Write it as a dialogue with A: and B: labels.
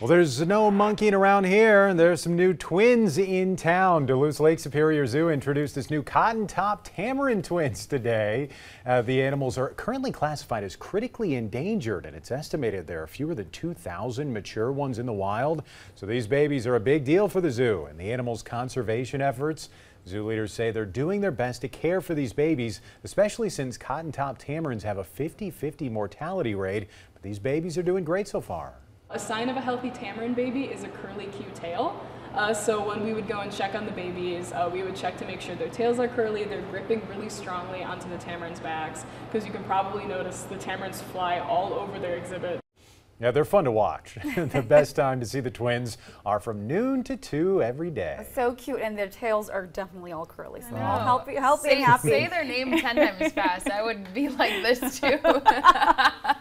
A: Well, there's no monkeying around here. There's some new twins in town. Duluth Lake Superior Zoo introduced this new cotton top tamarin twins today. Uh, the animals are currently classified as critically endangered, and it's estimated there are fewer than 2,000 mature ones in the wild. So these babies are a big deal for the zoo and the animals' conservation efforts. Zoo leaders say they're doing their best to care for these babies, especially since cotton top tamarins have a 50-50 mortality rate. But these babies are doing great so far.
B: A sign of a healthy tamarin baby is a curly Q tail. Uh, so when we would go and check on the babies, uh, we would check to make sure their tails are curly, they're gripping really strongly onto the tamarins' backs, because you can probably notice the tamarins fly all over their exhibit.
A: Yeah, they're fun to watch. the best time to see the twins are from noon to 2 every day.
C: So cute, and their tails are definitely all curly. So they're all healthy, healthy
D: say,
C: and happy.
D: Say their name 10 times fast. I would be like this too.